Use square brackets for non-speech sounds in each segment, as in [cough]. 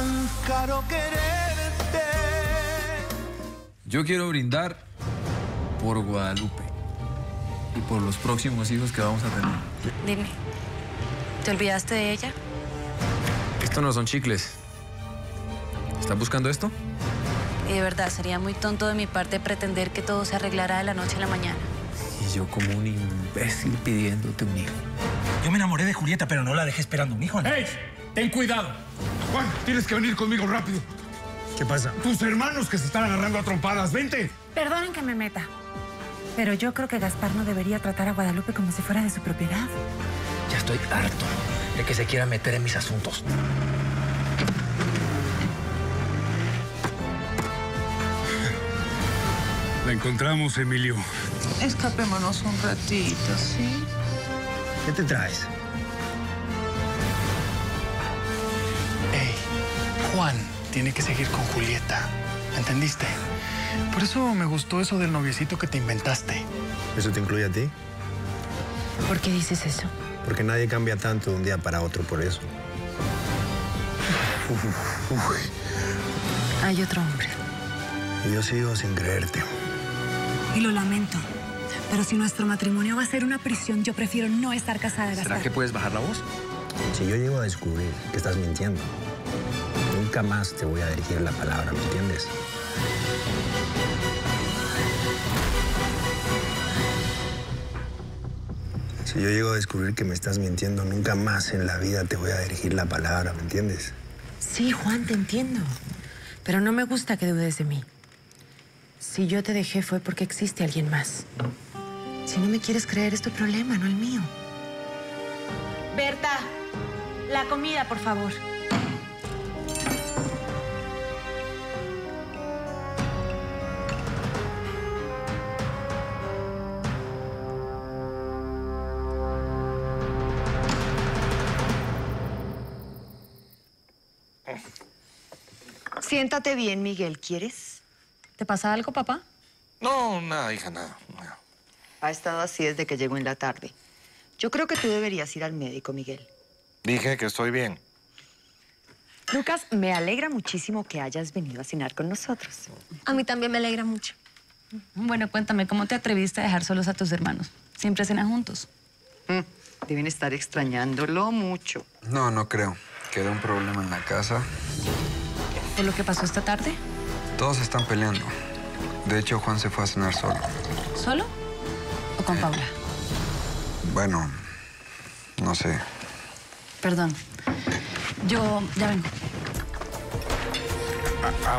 tan caro quererte. Yo quiero brindar por Guadalupe y por los próximos hijos que vamos a tener. Dime, ¿te olvidaste de ella? Esto no son chicles. ¿Estás buscando esto? Y de verdad, sería muy tonto de mi parte pretender que todo se arreglara de la noche a la mañana. Y yo como un imbécil pidiéndote un hijo. Yo me enamoré de Julieta, pero no la dejé esperando un hijo. ¡Ey! ¡Ten cuidado! Juan, tienes que venir conmigo rápido. ¿Qué pasa? Tus hermanos que se están agarrando a trompadas, vente. Perdonen que me meta, pero yo creo que Gaspar no debería tratar a Guadalupe como si fuera de su propiedad. Ya estoy harto de que se quiera meter en mis asuntos. La encontramos, Emilio. Escapémonos un ratito, ¿sí? ¿Qué te traes? Juan tiene que seguir con Julieta. ¿Entendiste? Por eso me gustó eso del noviecito que te inventaste. ¿Eso te incluye a ti? ¿Por qué dices eso? Porque nadie cambia tanto de un día para otro por eso. Hay otro hombre. Y yo sigo sin creerte. Y lo lamento. Pero si nuestro matrimonio va a ser una prisión, yo prefiero no estar casada. ¿Será que puedes bajar la voz? Si yo llego a descubrir que estás mintiendo, nunca más te voy a dirigir la palabra, ¿me entiendes? Si yo llego a descubrir que me estás mintiendo, nunca más en la vida te voy a dirigir la palabra, ¿me entiendes? Sí, Juan, te entiendo. Pero no me gusta que dudes de mí. Si yo te dejé fue porque existe alguien más. Si no me quieres creer, es tu problema, no el mío. Berta, la comida, por favor. Siéntate bien, Miguel, ¿quieres? ¿Te pasa algo, papá? No, nada, hija, nada. nada. Ha estado así desde que llegó en la tarde. Yo creo que tú deberías ir al médico, Miguel. Dije que estoy bien. Lucas, me alegra muchísimo que hayas venido a cenar con nosotros. A mí también me alegra mucho. Bueno, cuéntame, ¿cómo te atreviste a dejar solos a tus hermanos? Siempre cenan juntos. Mm, Deben estar extrañándolo mucho. No, no creo. Queda un problema en la casa. ¿Por lo que pasó esta tarde? Todos están peleando. De hecho, Juan se fue a cenar solo. ¿Solo? ¿O con Paula? Bueno, no sé. Perdón. Yo ya vengo. ¿A,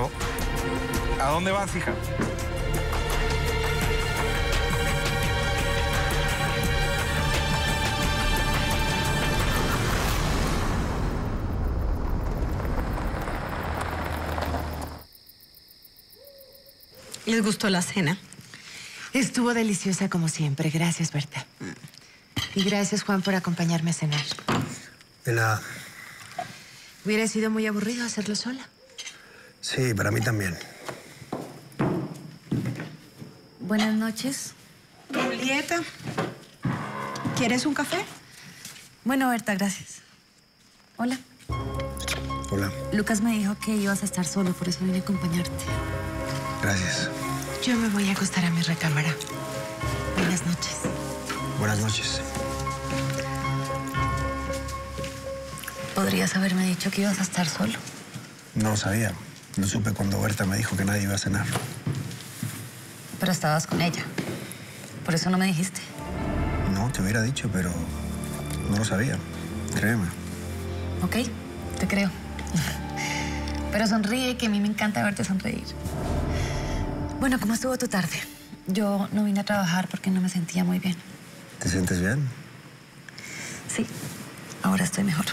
a- a dónde vas, hija? ¿Les gustó la cena? Estuvo deliciosa como siempre. Gracias, Berta. Y gracias, Juan, por acompañarme a cenar. De nada. Hubiera sido muy aburrido hacerlo sola. Sí, para mí también. Buenas noches. Julieta, ¿quieres un café? Bueno, Berta, gracias. Hola. Hola. Lucas me dijo que ibas a estar solo, por eso vine a acompañarte. Gracias. Yo me voy a acostar a mi recámara. Buenas noches. Buenas noches. Podrías haberme dicho que ibas a estar solo. No lo sabía. Lo supe cuando Berta me dijo que nadie iba a cenar. Pero estabas con ella. Por eso no me dijiste. No, te hubiera dicho, pero no lo sabía. Créeme. ¿Ok? Te creo. [laughs] Pero sonríe, que a mí me encanta verte sonreír. Bueno, ¿cómo estuvo tu tarde? Yo no vine a trabajar porque no me sentía muy bien. ¿Te sientes bien? Sí, ahora estoy mejor.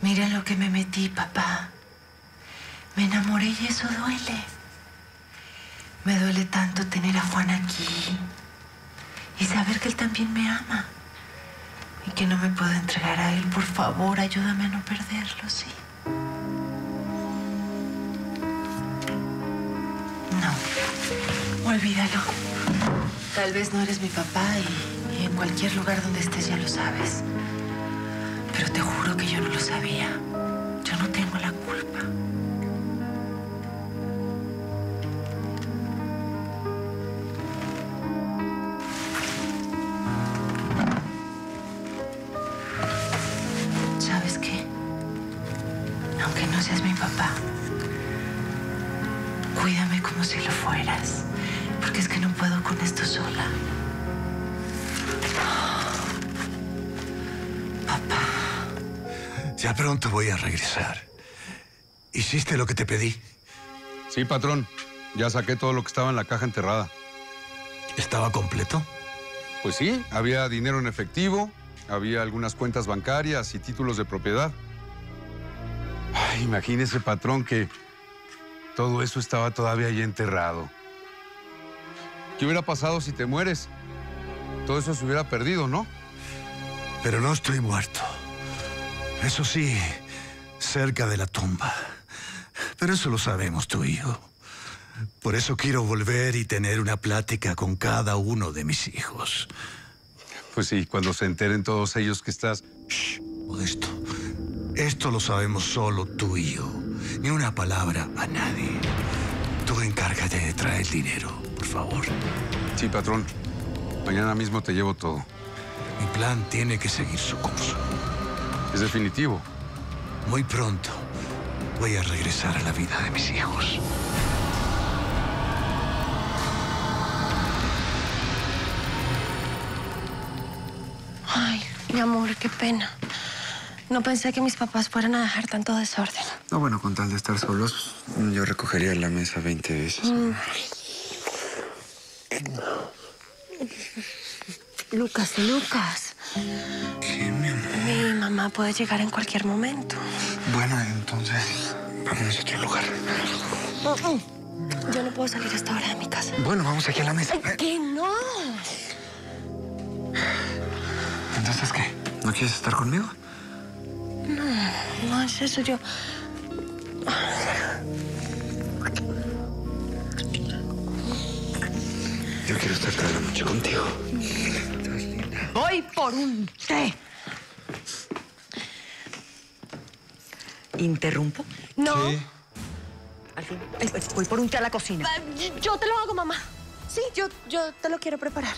Mira lo que me metí, papá. Me enamoré y eso duele. Me duele tanto tener a Juan aquí y saber que él también me ama y que no me puedo entregar a él. Por favor, ayúdame a no perderlo, ¿sí? No, olvídalo. Tal vez no eres mi papá y, y en cualquier lugar donde estés ya lo sabes. Pero te juro que yo no lo sabía. Yo no tengo la culpa. Fueras. Porque es que no puedo con esto sola. Ya pronto voy a regresar. ¿Hiciste lo que te pedí? Sí, patrón. Ya saqué todo lo que estaba en la caja enterrada. ¿Estaba completo? Pues sí, había dinero en efectivo, había algunas cuentas bancarias y títulos de propiedad. Ay, imagínese, patrón, que todo eso estaba todavía ahí enterrado. ¿Qué hubiera pasado si te mueres? Todo eso se hubiera perdido, ¿no? Pero no estoy muerto. Eso sí, cerca de la tumba. Pero eso lo sabemos tú y yo. Por eso quiero volver y tener una plática con cada uno de mis hijos. Pues sí, cuando se enteren todos ellos que estás... Shh, Modesto. Esto lo sabemos solo tú y yo. Ni una palabra a nadie. Tú encárgate de traer el dinero, por favor. Sí, patrón. Mañana mismo te llevo todo. Mi plan tiene que seguir su curso. Es definitivo. Muy pronto voy a regresar a la vida de mis hijos. Ay, mi amor, qué pena. No pensé que mis papás fueran a dejar tanto desorden. No, bueno, con tal de estar solos, yo recogería la mesa 20 veces. Mm. Lucas, Lucas. ¿Qué, mi amor? Mi mamá puede llegar en cualquier momento. Bueno, entonces, vámonos a otro lugar. Yo no puedo salir hasta ahora de mi casa. Bueno, vamos aquí a la mesa. ¿Qué no? Entonces, ¿qué? ¿No quieres estar conmigo? No, es eso. Yo. Yo quiero estar toda la noche contigo. Voy por un té. ¿Interrumpo? No. Al fin. Pues, Voy por un té a la cocina. Yo te lo hago, mamá. Sí, yo, yo te lo quiero preparar.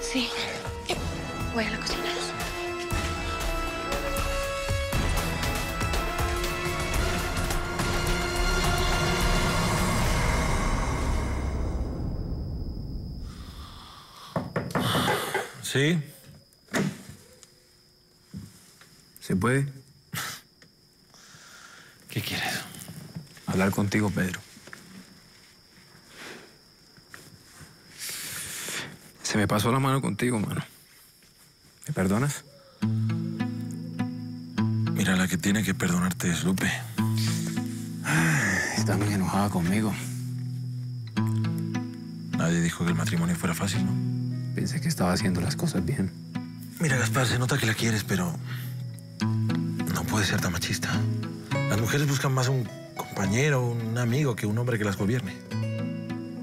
Sí. Voy a la cocina. Sí. ¿Se puede? ¿Qué quieres? Hablar contigo, Pedro. Se me pasó la mano contigo, mano. ¿Me perdonas? Mira, la que tiene que perdonarte es Lupe. Está muy enojada conmigo. Nadie dijo que el matrimonio fuera fácil, ¿no? Pensé que estaba haciendo las cosas bien. Mira, Gaspar, se nota que la quieres, pero no puedes ser tan machista. Las mujeres buscan más un compañero, un amigo, que un hombre que las gobierne.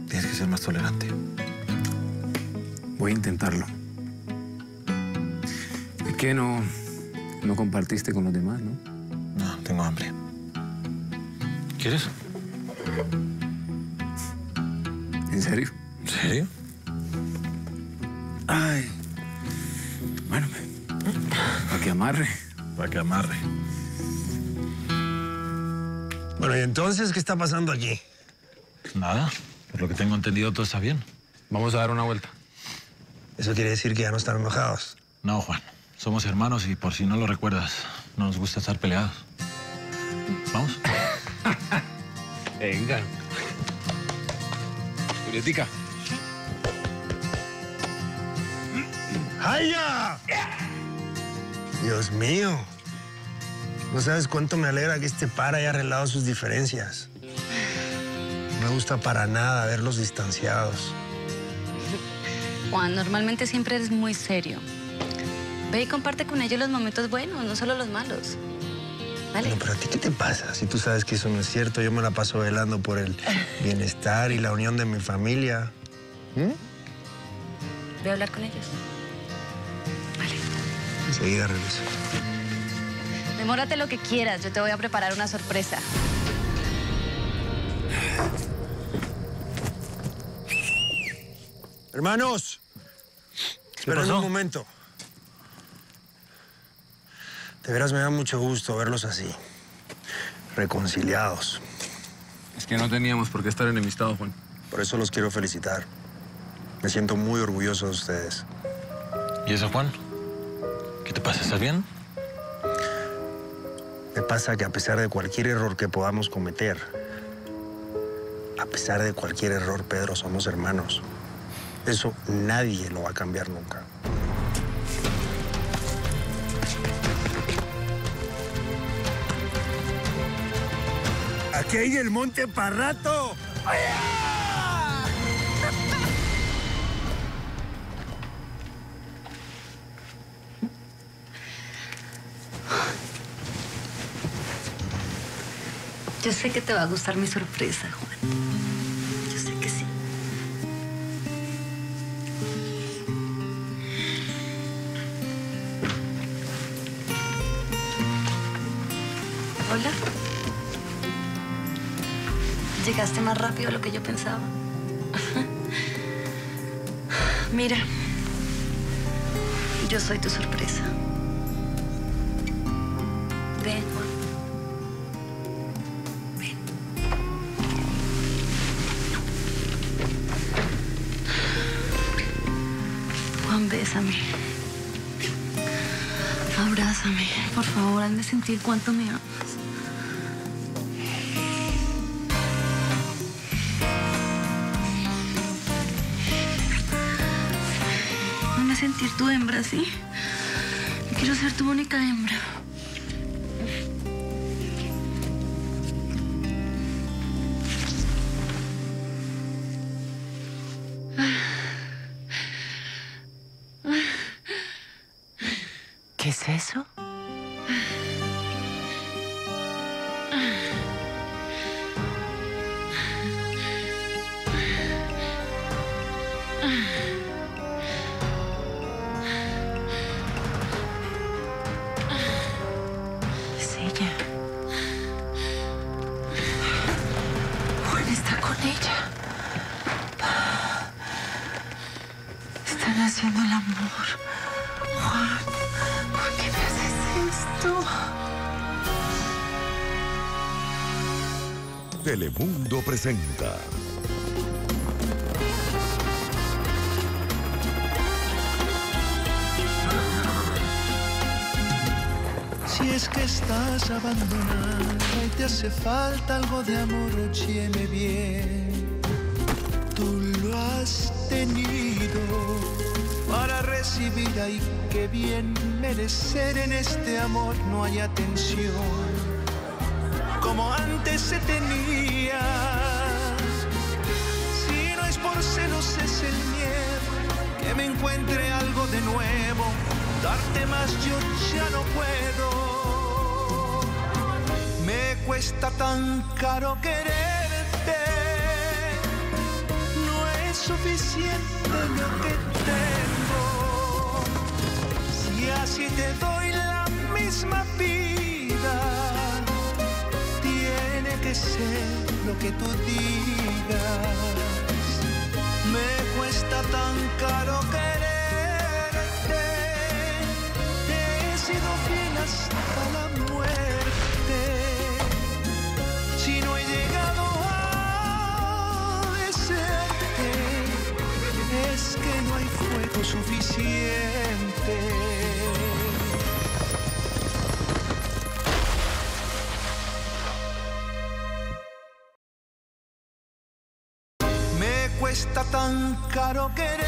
Tienes que ser más tolerante. Voy a intentarlo. ¿Y qué no, no compartiste con los demás, no? No, tengo hambre. ¿Quieres? ¿En serio? ¿En serio? Ay. Bueno, para que amarre. Para que amarre. Bueno, ¿y entonces qué está pasando aquí? Nada. Por lo que tengo entendido, todo está bien. Vamos a dar una vuelta. Eso quiere decir que ya no están enojados. No, Juan. Somos hermanos y por si no lo recuerdas, no nos gusta estar peleados. ¿Vamos? [laughs] Venga. Julietica. ¡Jaya! Dios mío. No sabes cuánto me alegra que este par haya arreglado sus diferencias. No me gusta para nada verlos distanciados. Juan, normalmente siempre eres muy serio. Ve y comparte con ellos los momentos buenos, no solo los malos. Dale. No, pero a ti qué te pasa? Si tú sabes que eso no es cierto, yo me la paso velando por el bienestar y la unión de mi familia. ¿Mm? Voy a hablar con ellos. Enseguida regreso. Demórate lo que quieras. Yo te voy a preparar una sorpresa. Hermanos, esperen un momento. De veras me da mucho gusto verlos así, reconciliados. Es que no teníamos por qué estar enemistados, Juan. Por eso los quiero felicitar. Me siento muy orgulloso de ustedes. ¿Y eso, Juan? ¿Qué te pasa? ¿Estás bien? Me pasa que a pesar de cualquier error que podamos cometer, a pesar de cualquier error, Pedro, somos hermanos. Eso nadie lo va a cambiar nunca. Aquí hay el monte para rato. Yo sé que te va a gustar mi sorpresa, Juan. Yo sé que sí. Hola. Llegaste más rápido de lo que yo pensaba. Mira, yo soy tu sorpresa. Bésame. Abrázame. Por favor, hazme sentir cuánto me amas. Hazme sentir tu hembra, ¿sí? Quiero ser tu única hembra. Amor. Juan, ¿por qué me haces esto? Telemundo presenta. Si es que estás abandonada y te hace falta algo de amor, óyeme bien. Tú lo has tenido recibir, ay, qué bien merecer en este amor no hay atención como antes se tenía. Si no es por celos, es el miedo que me encuentre algo de nuevo. Darte más yo ya no puedo. Me cuesta tan caro quererte. No es suficiente lo que Si te doy la misma vida tiene que ser lo que tú digas. Me cuesta tan caro quererte. Tan caro quererte.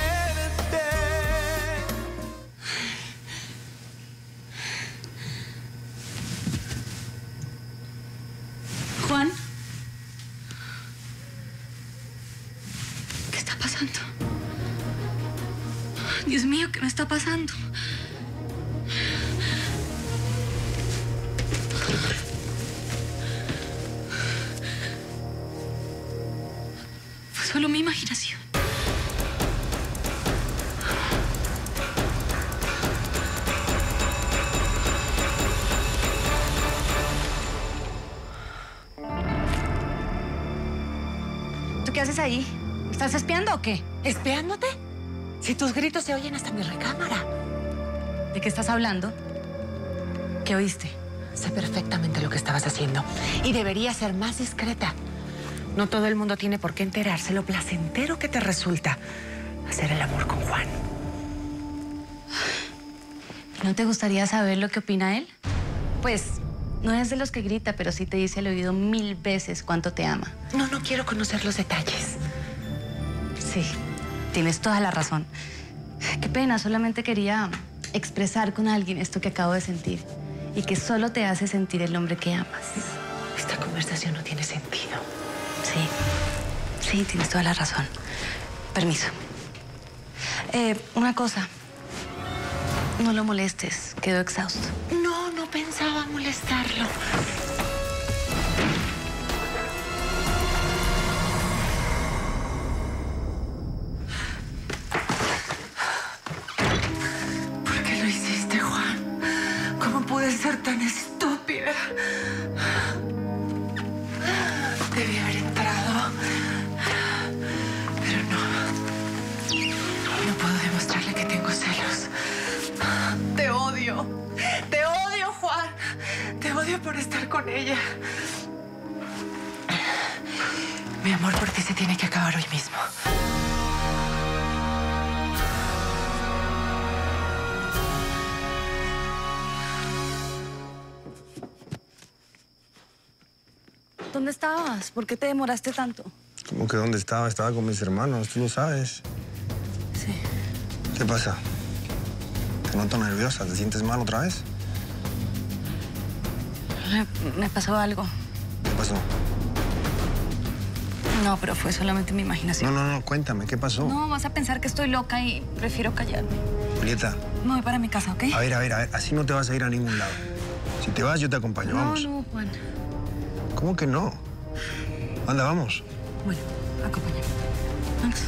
¿Estás espiando o qué? ¿Espiándote? Si tus gritos se oyen hasta mi recámara. ¿De qué estás hablando? ¿Qué oíste? Sé perfectamente lo que estabas haciendo. Y debería ser más discreta. No todo el mundo tiene por qué enterarse lo placentero que te resulta hacer el amor con Juan. ¿No te gustaría saber lo que opina él? Pues no es de los que grita, pero sí te dice al oído mil veces cuánto te ama. No, no quiero conocer los detalles. Sí, tienes toda la razón. Qué pena, solamente quería expresar con alguien esto que acabo de sentir y que solo te hace sentir el hombre que amas. Esta conversación no tiene sentido. Sí, sí, tienes toda la razón. Permiso. Eh, una cosa. No lo molestes, quedó exhausto. No, no pensaba molestarlo. Tan estúpida? Debí haber entrado. Pero no. No puedo demostrarle que tengo celos. Te odio. Te odio, Juan. Te odio por estar con ella. Mi amor por ti se tiene que acabar hoy mismo. ¿Dónde estabas? ¿Por qué te demoraste tanto? ¿Cómo que dónde estaba? Estaba con mis hermanos, tú lo sabes. Sí. ¿Qué pasa? Te noto nerviosa, ¿te sientes mal otra vez? Me, me pasó algo. ¿Qué pasó? No, pero fue solamente mi imaginación. No, no, no, cuéntame, ¿qué pasó? No, vas a pensar que estoy loca y prefiero callarme. Julieta, Me voy para mi casa, ¿ok? a ver, a ver, a ver, así no te vas a ir a ningún lado. Si te vas, yo te acompaño, no, vamos. no, Juan. ¿Cómo que no? Anda, vamos. Bueno, acompáñame. Vamos.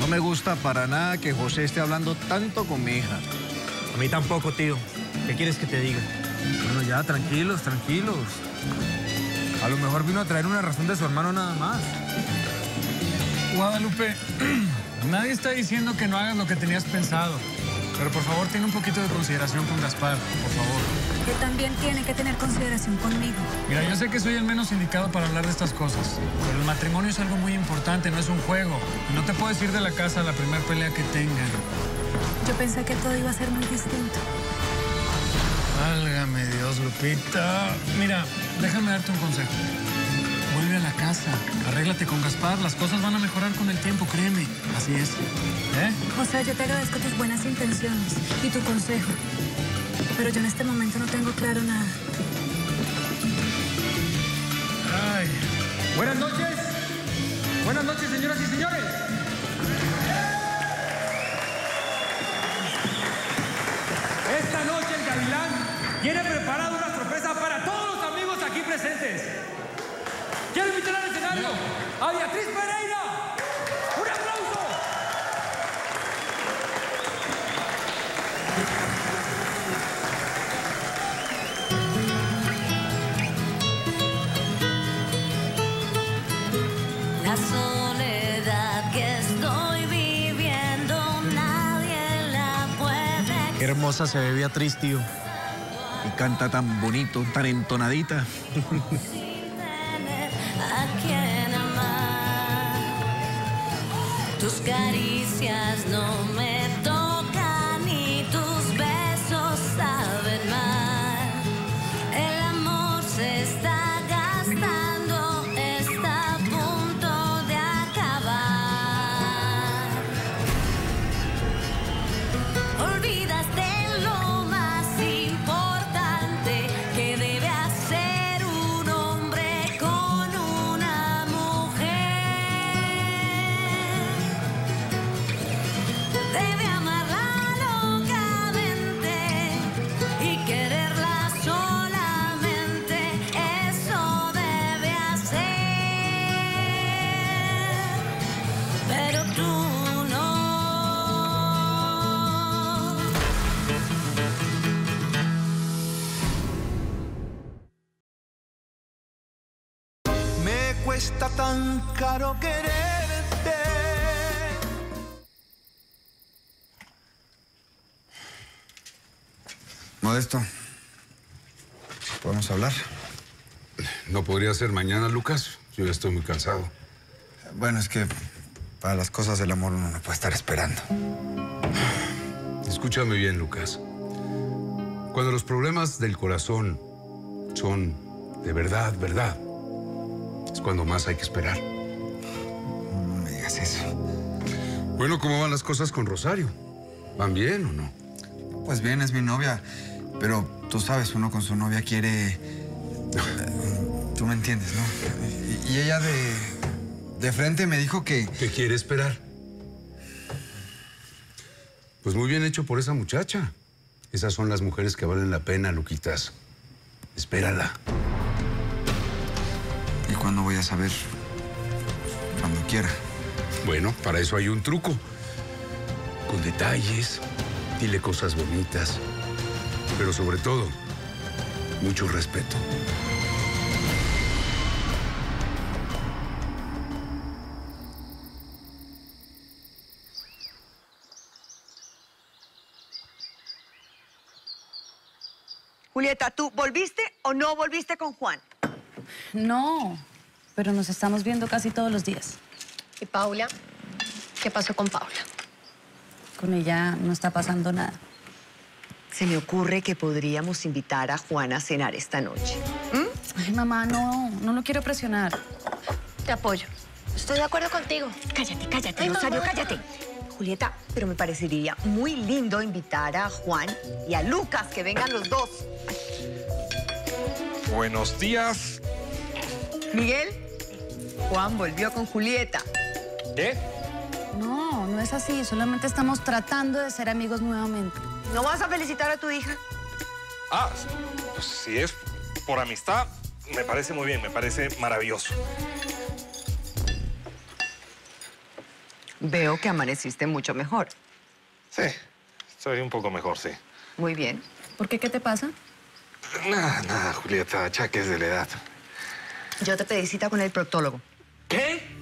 No me gusta para nada que José esté hablando tanto con mi hija. A mí tampoco, tío. ¿Qué quieres que te diga? Bueno, ya, tranquilos, tranquilos. A lo mejor vino a traer una razón de su hermano nada más. Guadalupe, [clears throat] nadie está diciendo que no hagas lo que tenías pensado. Pero por favor, ten un poquito de consideración con Gaspar, por favor. Que también tiene que tener consideración conmigo. Mira, yo sé que soy el menos indicado para hablar de estas cosas, pero el matrimonio es algo muy importante, no es un juego. No te puedes ir de la casa a la primera pelea que tengan. Yo pensé que todo iba a ser muy distinto. Válgame Dios, Lupita. Mira, déjame darte un consejo. Vuelve a la casa, arréglate con Gaspar, las cosas van a mejorar con el tiempo, créeme. Así es. ¿Eh? José, yo te agradezco tus buenas intenciones y tu consejo. Pero yo en este momento no tengo claro nada. Ay. Buenas noches. Buenas noches, señoras y señores. Tiene preparada una sorpresa para todos los amigos aquí presentes. Quiero invitar al escenario a Beatriz Pereira. ¡Un aplauso! La soledad que estoy viviendo, nadie la puede. Qué hermosa se ve Beatriz, tío. Canta tan bonito, tan entonadita. a quien amar. Tus caricias no me Modesto. ¿Podemos hablar? ¿No podría ser mañana, Lucas? Yo ya estoy muy cansado. Bueno, es que para las cosas del amor uno no puede estar esperando. Escúchame bien, Lucas. Cuando los problemas del corazón son de verdad, verdad, es cuando más hay que esperar. No me digas eso. Bueno, ¿cómo van las cosas con Rosario? ¿Van bien o no? Pues bien, es mi novia. Pero tú sabes, uno con su novia quiere... Tú me entiendes, ¿no? Y, y ella de... De frente me dijo que... ¿Qué quiere esperar? Pues muy bien hecho por esa muchacha. Esas son las mujeres que valen la pena, Luquitas. Espérala. ¿Y cuándo voy a saber? Cuando quiera. Bueno, para eso hay un truco. Con detalles, dile cosas bonitas. Pero sobre todo, mucho respeto. Julieta, ¿tú volviste o no volviste con Juan? No, pero nos estamos viendo casi todos los días. ¿Y Paula? ¿Qué pasó con Paula? Con ella no está pasando nada. Se me ocurre que podríamos invitar a Juan a cenar esta noche. Ay, mamá, no, no lo quiero presionar. Te apoyo. Estoy de acuerdo contigo. Cállate, cállate, Ay, Rosario, mamá. cállate. Julieta, pero me parecería muy lindo invitar a Juan y a Lucas, que vengan los dos. Buenos días. Miguel, Juan volvió con Julieta. ¿Qué? No, no es así. Solamente estamos tratando de ser amigos nuevamente. ¿No vas a felicitar a tu hija? Ah, pues si es por amistad, me parece muy bien, me parece maravilloso. Veo que amaneciste mucho mejor. Sí, estoy un poco mejor, sí. Muy bien. ¿Por qué? ¿Qué te pasa? Nada, nada, Julieta, achaques de la edad. Yo te pedí cita con el proctólogo. ¿Qué?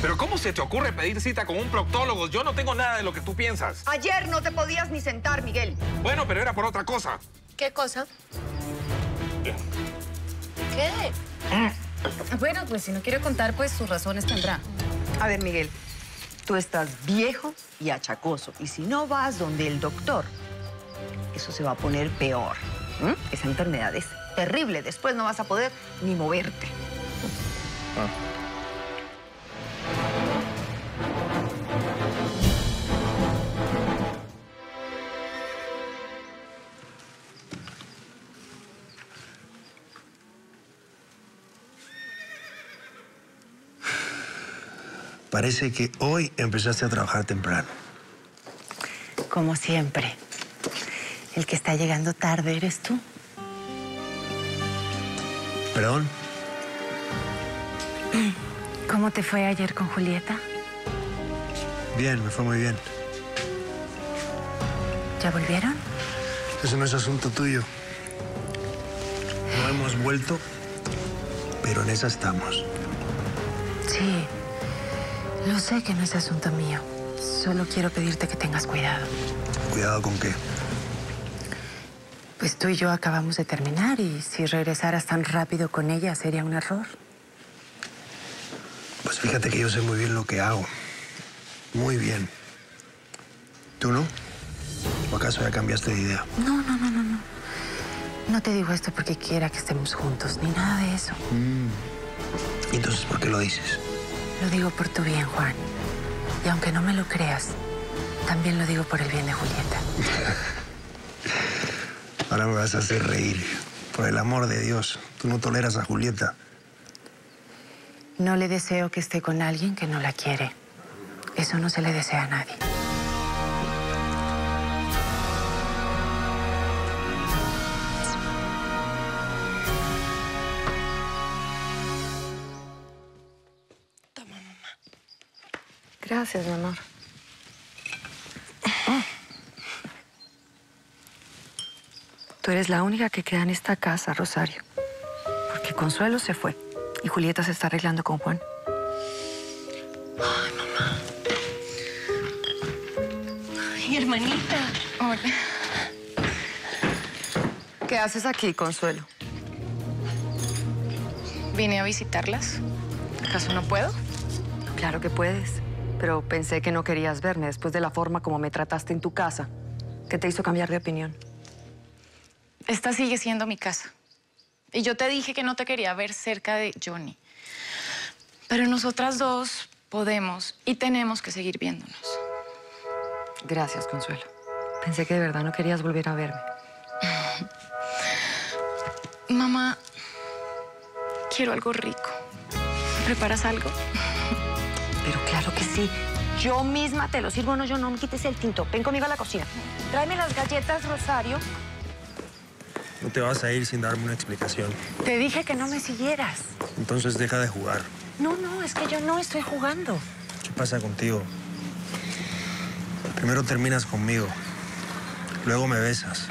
¿Pero cómo se te ocurre pedir cita con un proctólogo? Yo no tengo nada de lo que tú piensas. Ayer no te podías ni sentar, Miguel. Bueno, pero era por otra cosa. ¿Qué cosa? ¿Qué? Bueno, pues si no quiere contar, pues sus razones tendrá. A ver, Miguel, tú estás viejo y achacoso. Y si no vas donde el doctor, eso se va a poner peor. Esa enfermedad es terrible. Después no vas a poder ni moverte. Parece que hoy empezaste a trabajar temprano. Como siempre. El que está llegando tarde eres tú. ¿Perdón? [clears throat] ¿Cómo te fue ayer con Julieta? Bien, me fue muy bien. ¿Ya volvieron? Eso no es asunto tuyo. No hemos vuelto, pero en esa estamos. Sí. Lo sé que no es asunto mío. Solo quiero pedirte que tengas cuidado. ¿Cuidado con qué? Pues tú y yo acabamos de terminar y si regresaras tan rápido con ella sería un error. Pues fíjate que yo sé muy bien lo que hago. Muy bien. ¿Tú no? ¿O acaso ya cambiaste de idea? No, no, no, no, no. No te digo esto porque quiera que estemos juntos, ni nada de eso. ¿Y entonces por qué lo dices? Lo digo por tu bien, Juan. Y aunque no me lo creas, también lo digo por el bien de Julieta. [laughs] Ahora me vas a hacer reír. Por el amor de Dios, tú no toleras a Julieta. No le deseo que esté con alguien que no la quiere. Eso no se le desea a nadie. Gracias, mi amor. Tú eres la única que queda en esta casa, Rosario. Porque Consuelo se fue. Y Julieta se está arreglando con Juan. Ay, hermanita. Hola. ¿Qué haces aquí, Consuelo? Vine a visitarlas. ¿Acaso no puedo? Claro que puedes, pero pensé que no querías verme después de la forma como me trataste en tu casa. ¿Qué te hizo cambiar de opinión? Esta sigue siendo mi casa. Y yo te dije que no te quería ver cerca de Johnny. Pero nosotras dos podemos y tenemos que seguir viéndonos. Gracias, Consuelo. Pensé que de verdad no querías volver a verme. [laughs] Mamá, quiero algo rico. ¿Preparas algo? Pero claro que sí. Yo misma te lo sirvo. No, yo no me quites el tinto. Ven conmigo a la cocina. Tráeme las galletas, Rosario. No te vas a ir sin darme una explicación. Te dije que no me siguieras. Entonces deja de jugar. No, no, es que yo no estoy jugando. ¿Qué pasa contigo? Primero terminas conmigo. Luego me besas.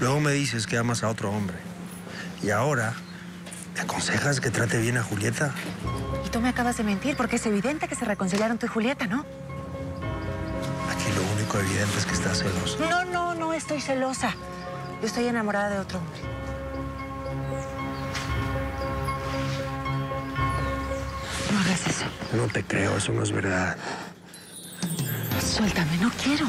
Luego me dices que amas a otro hombre. Y ahora, ¿me aconsejas que trate bien a Julieta? Y tú me acabas de mentir porque es evidente que se reconciliaron tú y Julieta, ¿no? Aquí lo único evidente es que estás celoso. No, no, no estoy celosa. Yo estoy enamorada de otro hombre. No hagas eso. No te creo, eso no es verdad. Suéltame, no quiero.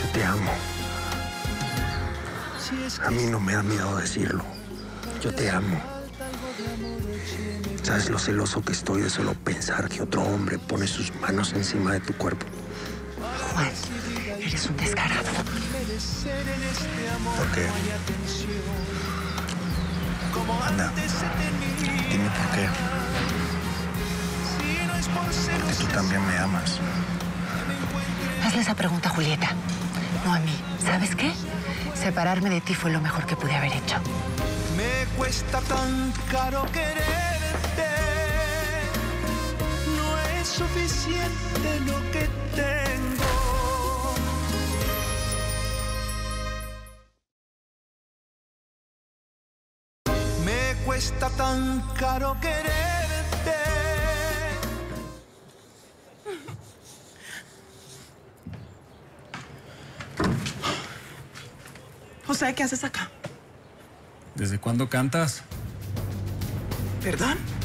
Yo te amo. A mí no me da miedo decirlo. Yo te amo. ¿Sabes lo celoso que estoy de solo pensar que otro hombre pone sus manos encima de tu cuerpo? Juan, eres un descarado. ¿Por qué? Anda, dime por qué. Porque tú también me amas. Hazle esa pregunta a Julieta, no a mí. ¿Sabes qué? Separarme de ti fue lo mejor que pude haber hecho. Me cuesta tan caro quererte. Suficiente lo que tengo. Me cuesta tan caro quererte. José, ¿qué haces acá? ¿Desde cuándo cantas? ¿Perdón?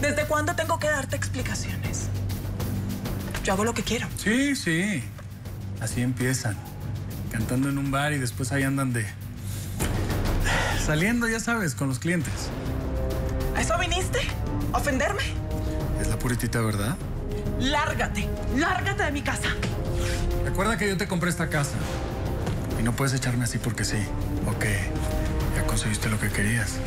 ¿Desde cuándo tengo que darte explicaciones? Yo hago lo que quiero. Sí, sí. Así empiezan. Cantando en un bar y después ahí andan de... Saliendo, ya sabes, con los clientes. ¿A eso viniste? ¿A ¿Ofenderme? Es la puritita, ¿verdad? Lárgate, lárgate de mi casa. Recuerda que yo te compré esta casa. Y no puedes echarme así porque sí. Ok, ya conseguiste lo que querías.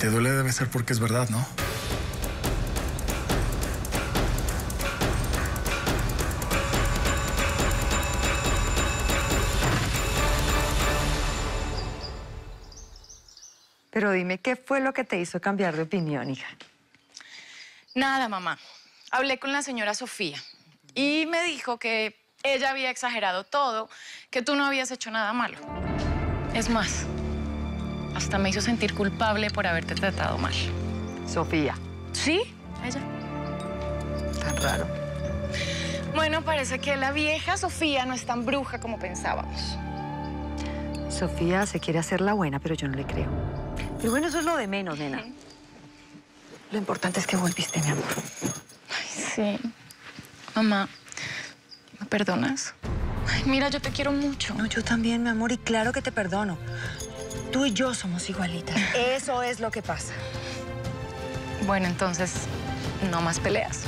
Te duele debe ser porque es verdad, ¿no? Pero dime, ¿qué fue lo que te hizo cambiar de opinión, hija? Nada, mamá. Hablé con la señora Sofía y me dijo que ella había exagerado todo, que tú no habías hecho nada malo. Es más, hasta me hizo sentir culpable por haberte tratado mal. Sofía. ¿Sí? Ella. Tan raro. Bueno, parece que la vieja Sofía no es tan bruja como pensábamos. Sofía se quiere hacer la buena, pero yo no le creo. Pero bueno, eso es lo de menos, nena. Lo importante es que volviste, mi amor. Sí. Mamá, ¿me perdonas? Ay, mira, yo te quiero mucho. No, yo también, mi amor, y claro que te perdono. Tú y yo somos igualitas. [laughs] Eso es lo que pasa. Bueno, entonces, no más peleas.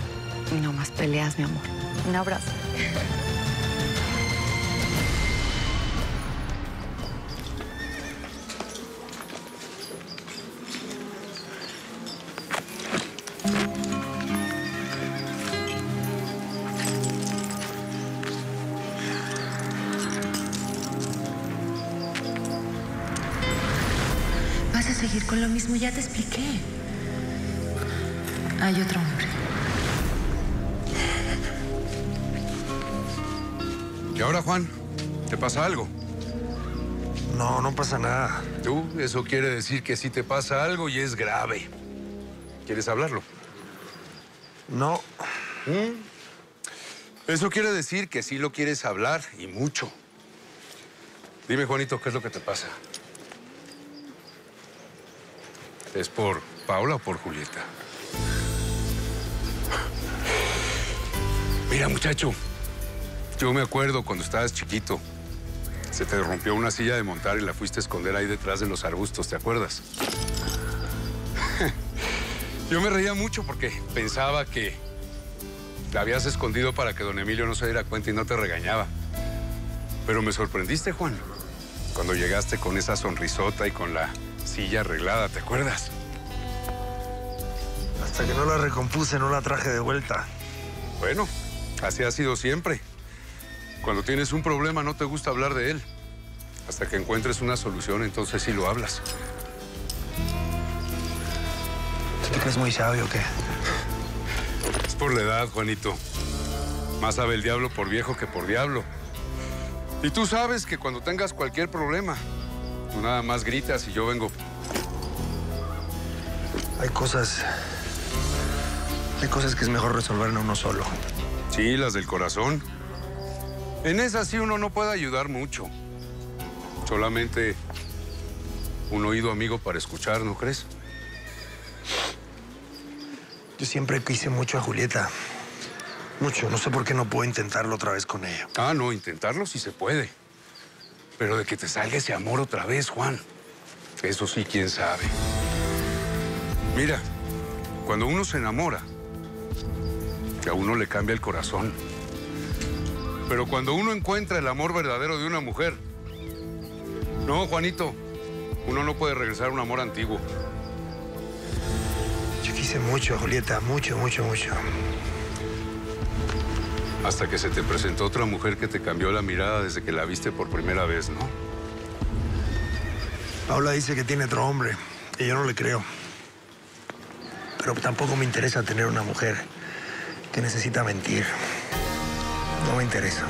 No más peleas, mi amor. Un abrazo. [laughs] ya te expliqué. Hay otro hombre. ¿Y ahora, Juan? ¿Te pasa algo? No, no pasa nada. Tú, eso quiere decir que sí te pasa algo y es grave. ¿Quieres hablarlo? No. ¿Mm? Eso quiere decir que sí lo quieres hablar y mucho. Dime, Juanito, ¿qué es lo que te pasa? ¿Es por Paula o por Julieta? Mira, muchacho, yo me acuerdo cuando estabas chiquito. Se te rompió una silla de montar y la fuiste a esconder ahí detrás de los arbustos, ¿te acuerdas? [laughs] Yo me reía mucho porque pensaba que la habías escondido para que don Emilio no se diera cuenta y no te regañaba. Pero me sorprendiste, Juan, cuando llegaste con esa sonrisota y con la silla arreglada, ¿te acuerdas? Hasta que no la recompuse, no la traje de vuelta. Bueno, así ha sido siempre. Cuando tienes un problema no te gusta hablar de él. Hasta que encuentres una solución, entonces sí lo hablas. ¿Tú te crees muy sabio o qué? Es por la edad, Juanito. Más sabe el diablo por viejo que por diablo. Y tú sabes que cuando tengas cualquier problema, tú nada más gritas y yo vengo. Hay cosas. Hay cosas que es mejor resolver en uno solo. Sí, las del corazón. En esas sí uno no puede ayudar mucho. Solamente un oído amigo para escuchar, ¿no crees? Yo siempre quise mucho a Julieta. Mucho. No sé por qué no puedo intentarlo otra vez con ella. Ah, no, intentarlo sí se puede. Pero de que te salga ese amor otra vez, Juan. Eso sí, quién sabe. Mira, cuando uno se enamora, a uno le cambia el corazón. Pero cuando uno encuentra el amor verdadero de una mujer, no, Juanito, uno no puede regresar a un amor antiguo. Yo quise mucho Julieta. Mucho, mucho, mucho. Hasta que se te presentó otra mujer que te cambió la mirada desde que la viste por primera vez, ¿no? Paula dice que tiene otro hombre. Y yo no le creo. Pero tampoco me interesa tener una mujer que necesita mentir. No me interesa.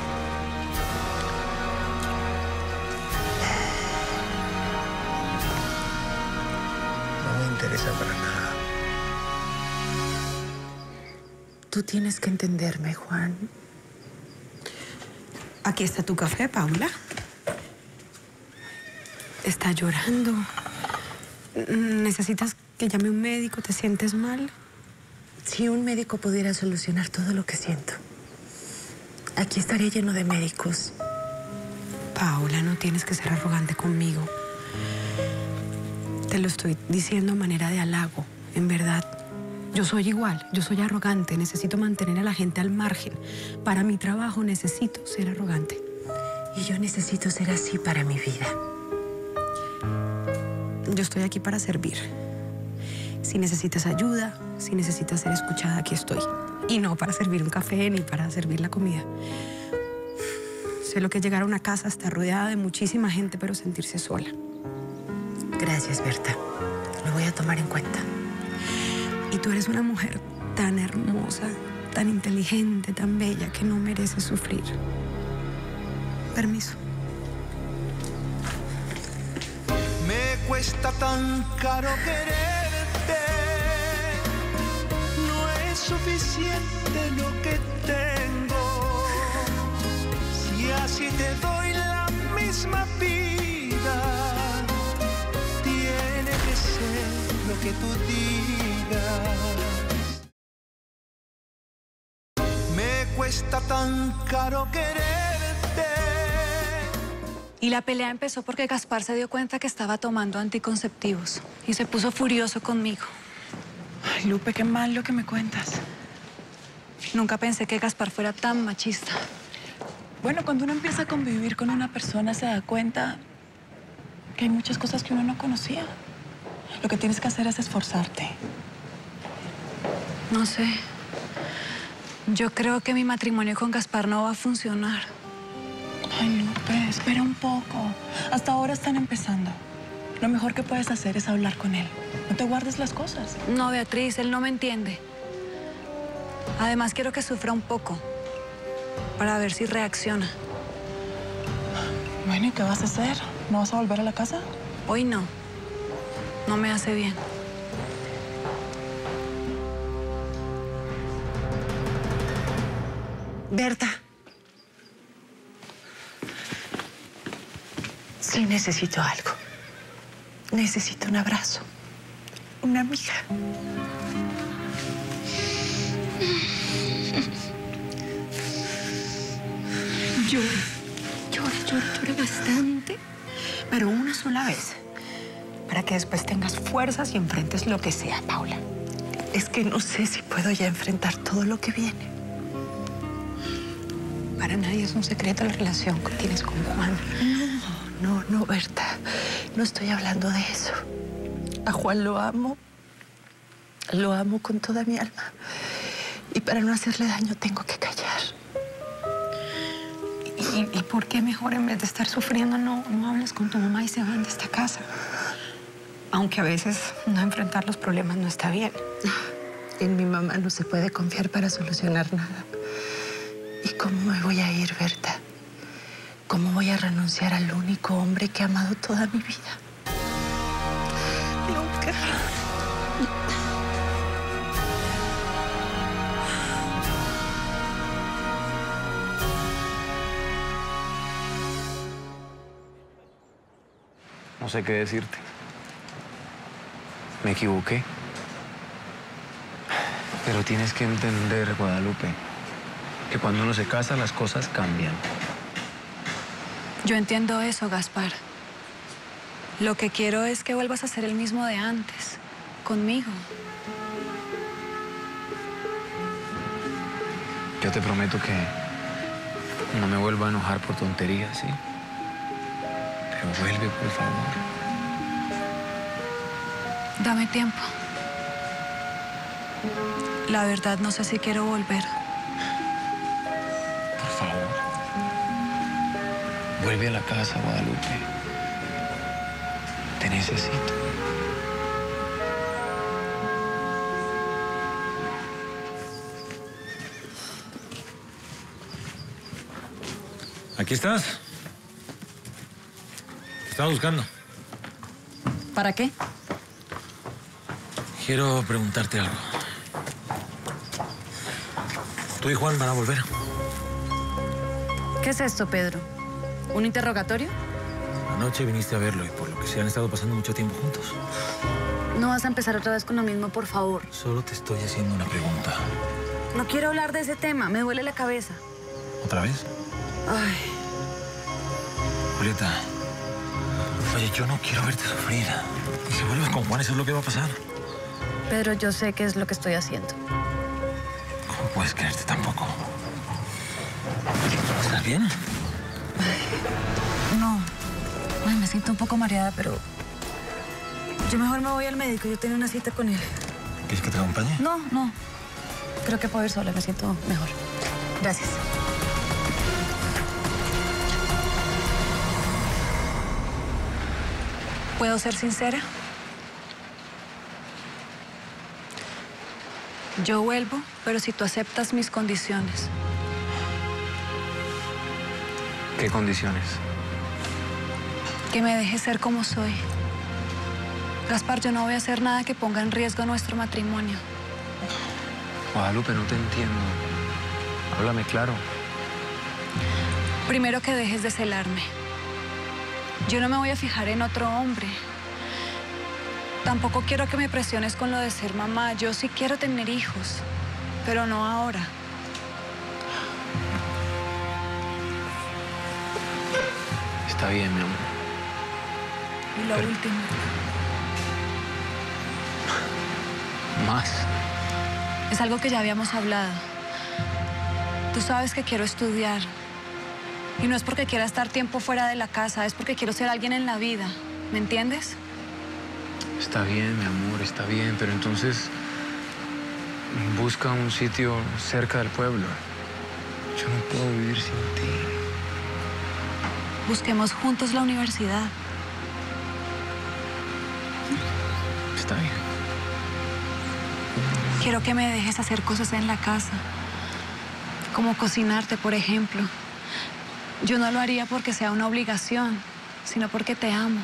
Tú tienes que entenderme, Juan. Aquí está tu café, Paula. Está llorando. ¿Necesitas que llame un médico? ¿Te sientes mal? Si un médico pudiera solucionar todo lo que siento, aquí estaría lleno de médicos. Paula, no tienes que ser arrogante conmigo. Te lo estoy diciendo a manera de halago, en verdad. Yo soy igual, yo soy arrogante, necesito mantener a la gente al margen. Para mi trabajo necesito ser arrogante. Y yo necesito ser así para mi vida. Yo estoy aquí para servir. Si necesitas ayuda, si necesitas ser escuchada, aquí estoy. Y no para servir un café ni para servir la comida. Sé lo que es llegar a una casa, estar rodeada de muchísima gente, pero sentirse sola. Gracias, Berta. Lo voy a tomar en cuenta. Tú eres una mujer tan hermosa, tan inteligente, tan bella, que no mereces sufrir. Permiso. Me cuesta tan caro quererte. No es suficiente lo que tengo. Si así te doy la misma vida, que tú digas. Me cuesta tan caro quererte. Y la pelea empezó porque Gaspar se dio cuenta que estaba tomando anticonceptivos y se puso furioso conmigo. Ay, Lupe, qué mal lo que me cuentas. Nunca pensé que Gaspar fuera tan machista. Bueno, cuando uno empieza a convivir con una persona se da cuenta que hay muchas cosas que uno no conocía. Lo que tienes que hacer es esforzarte. No sé. Yo creo que mi matrimonio con Gaspar no va a funcionar. Ay, Lupe, espera un poco. Hasta ahora están empezando. Lo mejor que puedes hacer es hablar con él. No te guardes las cosas. No, Beatriz, él no me entiende. Además, quiero que sufra un poco para ver si reacciona. Bueno, ¿y qué vas a hacer? ¿No vas a volver a la casa? Hoy no. No me hace bien. Berta. Sí necesito algo. Necesito un abrazo. Una amiga. Llora, llora, llora, llora bastante. Pero una sola vez. Que después tengas fuerzas y enfrentes lo que sea, Paula. Es que no sé si puedo ya enfrentar todo lo que viene. Para nadie es un secreto la relación que tienes con Juan. No, no, no, Berta. No estoy hablando de eso. A Juan lo amo. Lo amo con toda mi alma. Y para no hacerle daño tengo que callar. ¿Y, y por qué mejor en vez de estar sufriendo no, no hablas con tu mamá y se van de esta casa? Aunque a veces no enfrentar los problemas no está bien. En mi mamá no se puede confiar para solucionar nada. ¿Y cómo me voy a ir, Berta? ¿Cómo voy a renunciar al único hombre que he amado toda mi vida? Nunca. No sé qué decirte. Me equivoqué. Pero tienes que entender, Guadalupe, que cuando uno se casa las cosas cambian. Yo entiendo eso, Gaspar. Lo que quiero es que vuelvas a ser el mismo de antes, conmigo. Yo te prometo que no me vuelva a enojar por tonterías, ¿sí? Pero vuelve, por favor. Dame tiempo. La verdad, no sé si quiero volver. Por favor. Vuelve a la casa, Guadalupe. Te necesito. Aquí estás. Te Estaba buscando. ¿Para qué? Quiero preguntarte algo. Tú y Juan van a volver. ¿Qué es esto, Pedro? ¿Un interrogatorio? Anoche viniste a verlo y por lo que se han estado pasando mucho tiempo juntos. No vas a empezar otra vez con lo mismo, por favor. Solo te estoy haciendo una pregunta. No quiero hablar de ese tema, me duele la cabeza. ¿Otra vez? Ay, Julieta. Oye, yo no quiero verte sufrir. Y si vuelves con Juan, eso es lo que va a pasar. Pedro, yo sé qué es lo que estoy haciendo. ¿Cómo puedes creerte tampoco? ¿Estás bien? No. Ay, me siento un poco mareada, pero... Yo mejor me voy al médico, yo tengo una cita con él. ¿Quieres que te acompañe? No, no. Creo que puedo ir sola, me siento mejor. Gracias. ¿Puedo ser sincera? Yo vuelvo, pero si tú aceptas mis condiciones. ¿Qué condiciones? Que me dejes ser como soy. Gaspar, yo no voy a hacer nada que ponga en riesgo nuestro matrimonio. Guadalupe, no te entiendo. Háblame claro. Primero que dejes de celarme. Yo no me voy a fijar en otro hombre. Tampoco quiero que me presiones con lo de ser mamá. Yo sí quiero tener hijos, pero no ahora. Está bien, mi amor. Y lo último, Más. es algo que ya habíamos hablado. Tú sabes que quiero estudiar. Y no es porque quiera estar tiempo fuera de la casa, es porque quiero ser alguien en la vida. ¿Me entiendes? Está bien, mi amor, está bien, pero entonces busca un sitio cerca del pueblo. Yo no puedo vivir sin ti. Busquemos juntos la universidad. Está bien. Quiero que me dejes hacer cosas en la casa. Como cocinarte, por ejemplo. Yo no lo haría porque sea una obligación, sino porque te amo.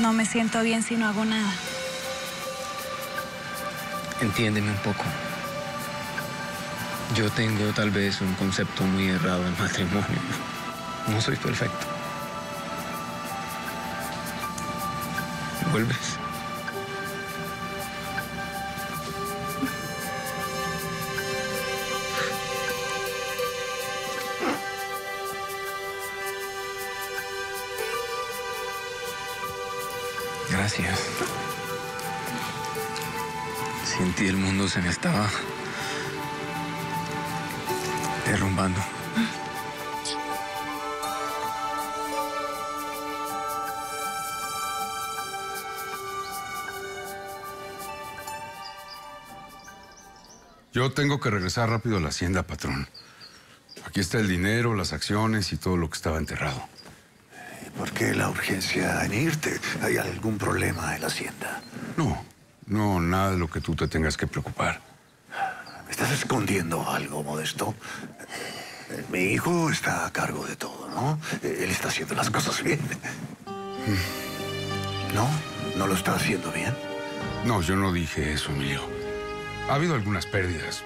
No me siento bien si no hago nada. Entiéndeme un poco. Yo tengo tal vez un concepto muy errado del matrimonio. No soy perfecto. ¿Vuelves? Ti el mundo se me estaba derrumbando. Yo tengo que regresar rápido a la hacienda, patrón. Aquí está el dinero, las acciones y todo lo que estaba enterrado. ¿Por qué la urgencia en irte? ¿Hay algún problema en la hacienda? No, no, nada de lo que tú te tengas que preocupar. ¿Me estás escondiendo algo, Modesto? Eh, Mi hijo está a cargo de todo, ¿no? Eh, Él está haciendo las cosas bien. ¿No? ¿No lo está haciendo bien? No, yo no dije eso, Emilio. Ha habido algunas pérdidas.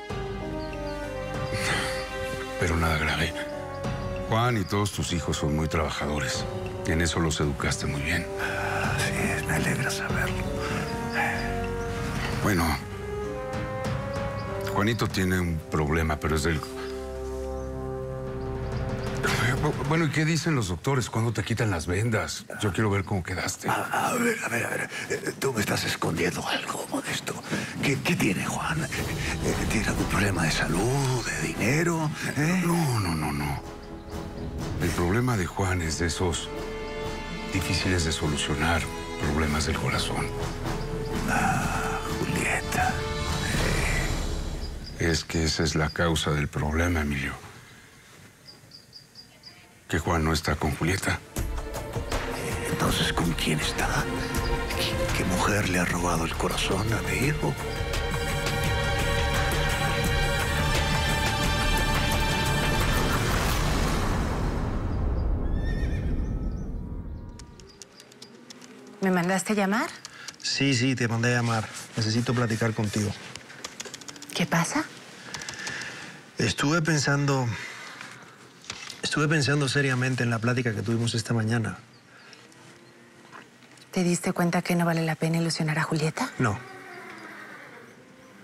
Pero nada grave. Juan y todos tus hijos son muy trabajadores. En eso los educaste muy bien. Así es, me alegra saberlo. Bueno, Juanito tiene un problema, pero es del... Bueno, ¿y qué dicen los doctores cuando te quitan las vendas? Yo quiero ver cómo quedaste. A ver, a ver, a ver. Eh, Tú me estás escondiendo algo, Modesto. ¿Qué, qué tiene Juan? Eh, ¿Tiene algún problema de salud, de dinero? ¿Eh? No, no, no, no. El problema de Juan es de esos difíciles de solucionar problemas del corazón. Ah, Julieta. Es que esa es la causa del problema, Emilio. Que Juan no está con Julieta. Entonces, ¿con quién está? ¿Qué, qué mujer le ha robado el corazón a mi hijo? ¿Me mandaste llamar? Sí, sí, te mandé a llamar. Necesito platicar contigo. ¿Qué pasa? Estuve pensando... Estuve pensando seriamente en la plática que tuvimos esta mañana. ¿Te diste cuenta que no vale la pena ilusionar a Julieta? No.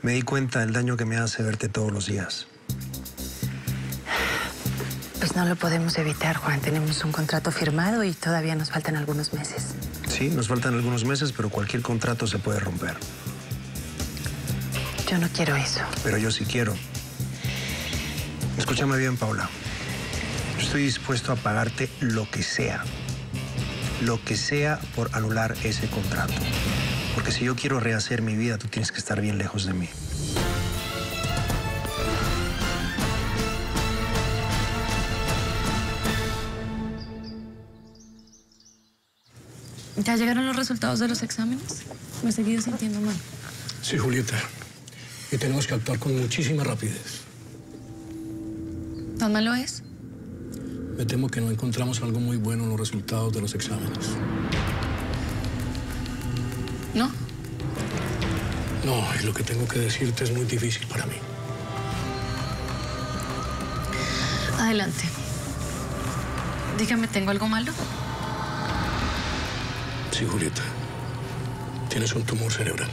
Me di cuenta del daño que me hace verte todos los días. Pues no lo podemos evitar, Juan. Tenemos un contrato firmado y todavía nos faltan algunos meses. Sí, nos faltan algunos meses, pero cualquier contrato se puede romper. Yo no quiero eso. Pero yo sí quiero. Escúchame bien, Paula. Yo estoy dispuesto a pagarte lo que sea. Lo que sea por anular ese contrato. Porque si yo quiero rehacer mi vida, tú tienes que estar bien lejos de mí. ¿Ya llegaron los resultados de los exámenes? Me he seguido sintiendo mal. Sí, Julieta. Y tenemos que actuar con muchísima rapidez. ¿Tan malo es? Me temo que no encontramos algo muy bueno en los resultados de los exámenes. ¿No? No, y lo que tengo que decirte es muy difícil para mí. Adelante. Dígame, ¿tengo algo malo? Sí, Julieta. Tienes un tumor cerebral.